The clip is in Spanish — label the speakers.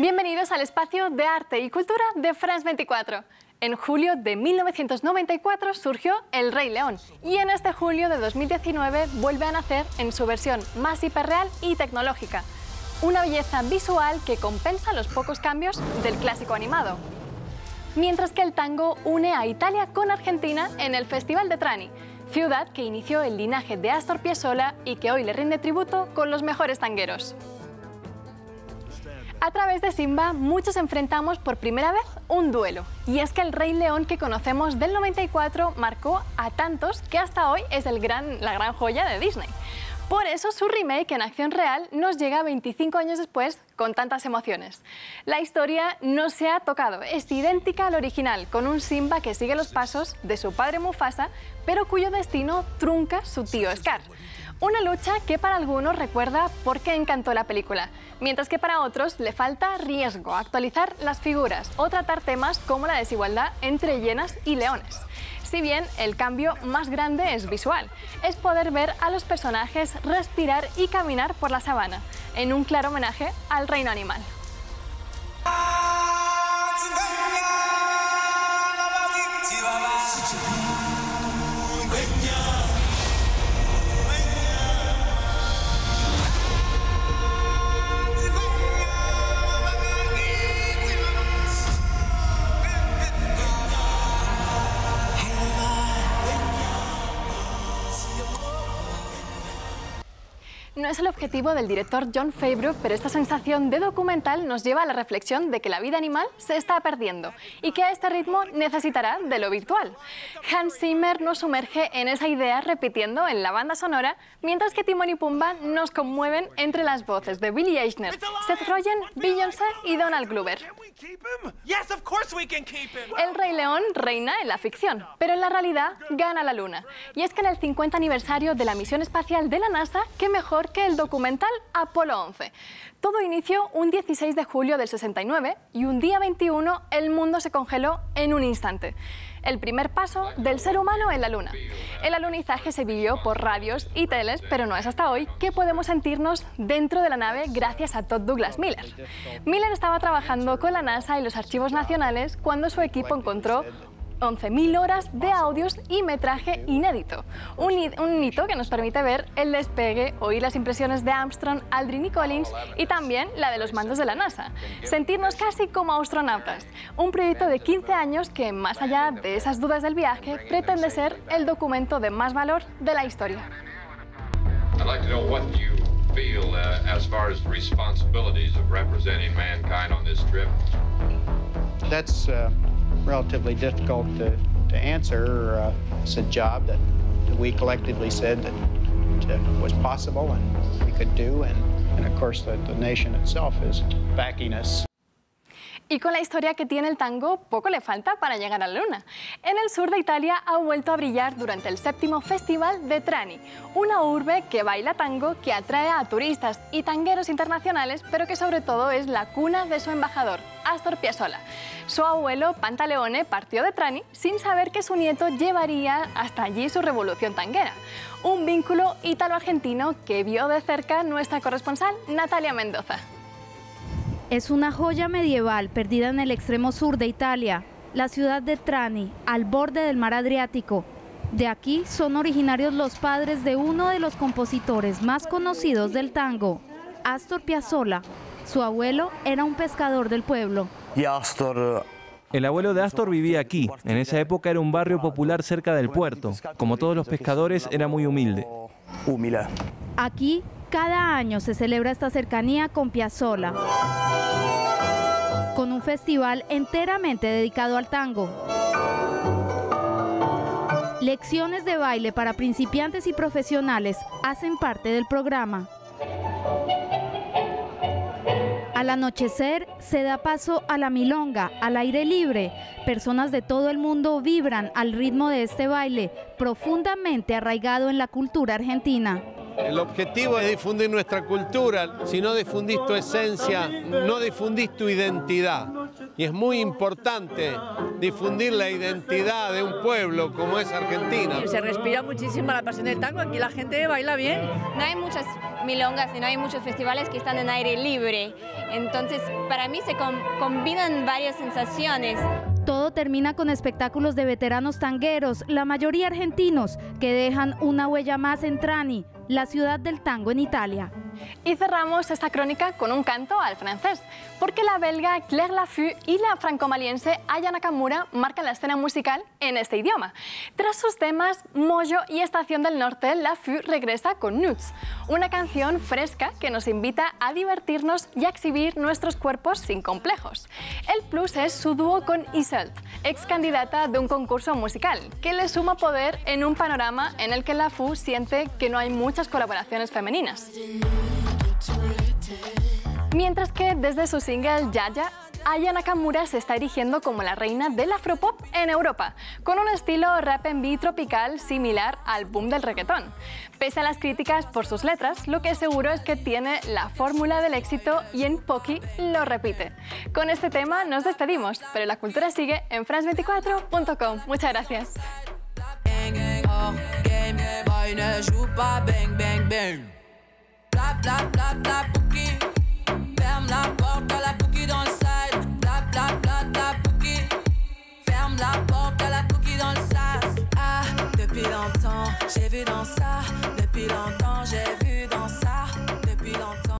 Speaker 1: Bienvenidos al espacio de arte y cultura de France 24. En julio de 1994 surgió El Rey León y en este julio de 2019 vuelve a nacer en su versión más hiperreal y tecnológica. Una belleza visual que compensa los pocos cambios del clásico animado. Mientras que el tango une a Italia con Argentina en el Festival de Trani, ciudad que inició el linaje de Astor Piazzolla y que hoy le rinde tributo con los mejores tangueros. A través de Simba, muchos enfrentamos por primera vez un duelo. Y es que el Rey León que conocemos del 94 marcó a tantos que hasta hoy es la gran joya de Disney. Por eso su remake en acción real nos llega 25 años después con tantas emociones. La historia no se ha tocado, es idéntica al original, con un Simba que sigue los pasos de su padre Mufasa, pero cuyo destino trunca su tío Scar. Una lucha que para algunos recuerda por qué encantó la película, mientras que para otros le falta riesgo, actualizar las figuras o tratar temas como la desigualdad entre hienas y leones. Si bien el cambio más grande es visual, es poder ver a los personajes respirar y caminar por la sabana, en un claro homenaje al reino animal. No es el objetivo del director John Favreau, pero esta sensación de documental nos lleva a la reflexión de que la vida animal se está perdiendo y que a este ritmo necesitará de lo virtual. Hans Zimmer nos sumerge en esa idea repitiendo en la banda sonora, mientras que Timon y Pumba nos conmueven entre las voces de Billy Eichner, Seth Rogen, Beyoncé y Donald Glover. El Rey León reina en la ficción, pero en la realidad gana la luna. Y es que en el 50 aniversario de la misión espacial de la NASA, ¿qué mejor que el documental Apolo 11. Todo inició un 16 de julio del 69 y un día 21 el mundo se congeló en un instante. El primer paso del ser humano en la Luna. El alunizaje se vivió por radios y teles, pero no es hasta hoy que podemos sentirnos dentro de la nave gracias a Todd Douglas Miller. Miller estaba trabajando con la NASA y los archivos nacionales cuando su equipo encontró 11.000 horas de audios y metraje inédito. Un, un, hito que nos permite ver el despegue, oír las impresiones de Armstrong, Aldrin y Collins y también la de los mandos de la NASA. Sentirnos casi como astronautas. Un proyecto de 15 años que, más allá de esas dudas del viaje, pretende ser el documento de más valor de la historia.
Speaker 2: feel uh, as far as the responsibilities of representing mankind on this trip?
Speaker 3: That's uh, relatively difficult to, to answer. Uh, it's a job that, we collectively said that, that was possible and we could do, and, and of course the, the nation itself is backing us.
Speaker 1: Y con la historia que tiene el tango, poco le falta para llegar a la luna. En el sur de Italia ha vuelto a brillar durante el séptimo Festival de Trani, una urbe que baila tango que atrae a turistas y tangueros internacionales, pero que sobre todo es la cuna de su embajador, Astor Piazzolla. Su abuelo, Pantaleone, partió de Trani sin saber que su nieto llevaría hasta allí su revolución tanguera. Un vínculo ítalo-argentino que vio de cerca nuestra corresponsal Natalia Mendoza.
Speaker 4: Es una joya medieval perdida en el extremo sur de Italia, la ciudad de Trani, al borde del mar Adriático. De aquí son originarios los padres de uno de los compositores más conocidos del tango, Astor Piazzolla. Su abuelo era un pescador del pueblo.
Speaker 5: Y Astor
Speaker 6: el abuelo de Astor vivía aquí. En esa época era un barrio popular cerca del puerto. Como todos los pescadores, era muy humilde.
Speaker 5: Humilde.
Speaker 4: Aquí cada año se celebra esta cercanía con Piazzolla, con un festival enteramente dedicado al tango. Lecciones de baile para principiantes y profesionales hacen parte del programa. Al anochecer se da paso a la milonga, al aire libre. Personas de todo el mundo vibran al ritmo de este baile, profundamente arraigado en la cultura argentina.
Speaker 7: El objetivo es difundir nuestra cultura. Si no difundís tu esencia, no difundís tu identidad. y es muy importante difundir la identidad de un pueblo como es Argentina.
Speaker 8: Se respira muchísimo la pasión del tango, aquí la gente baila bien.
Speaker 9: No hay muchas milongas y no hay muchos festivales que están en aire libre, entonces para mí se combinan varias sensaciones.
Speaker 4: Todo termina con espectáculos de veteranos tangueros, la mayoría argentinos, que dejan una huella más en Trani, la ciudad del tango en Italia.
Speaker 1: Y cerramos esta crónica con un canto al francés, porque la belga Claire Laffu y la franco-maliense Aya Nakamura marcan la escena musical en este idioma. Tras sus temas Mojo y Estación del Norte, Laffu regresa con Nuts, una canción fresca que nos invita a divertirnos y a exhibir nuestros cuerpos sin complejos. El plus es su dúo con Iselt, ex candidata de un concurso musical, que le suma poder en un panorama en el que Laffu siente que no hay muchas colaboraciones femeninas. Mientras que desde su single Yaya, Aya Nakamura se está erigiendo como la reina del afropop en Europa, con un estilo rap en beat tropical similar al boom del reggaetón. Pese a las críticas por sus letras, lo que seguro es que tiene la fórmula del éxito y en Poki lo repite. Con este tema nos despedimos, pero la cultura sigue en france24.com. Muchas gracias.